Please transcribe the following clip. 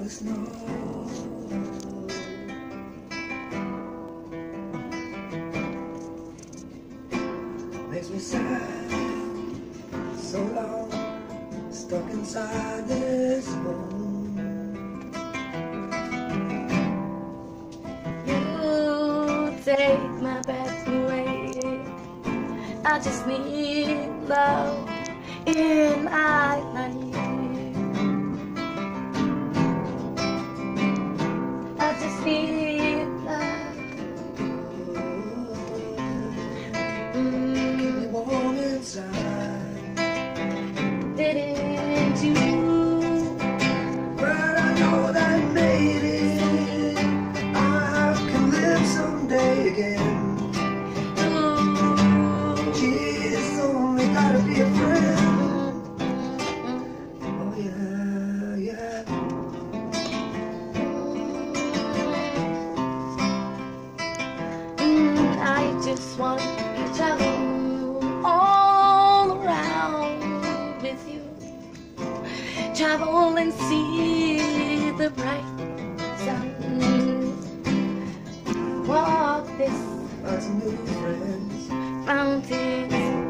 the. Makes me sad, so long, stuck inside this home. You take my breath away. I just need love in my inside. didn't you? But I know that maybe I can live someday again. Ooh. She's only gotta be a friend. Oh yeah, yeah. I just want Travel and see the bright sun. Walk this Find some new friends. mountain